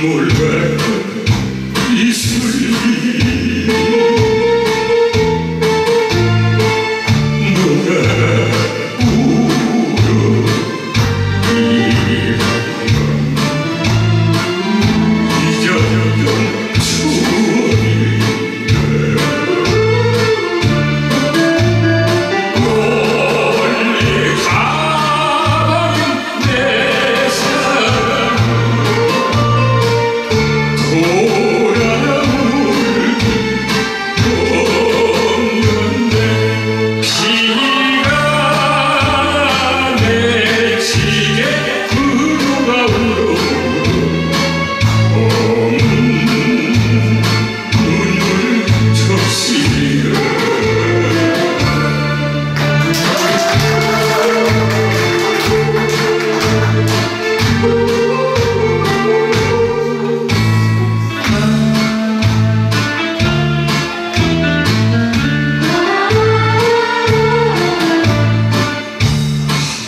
Mul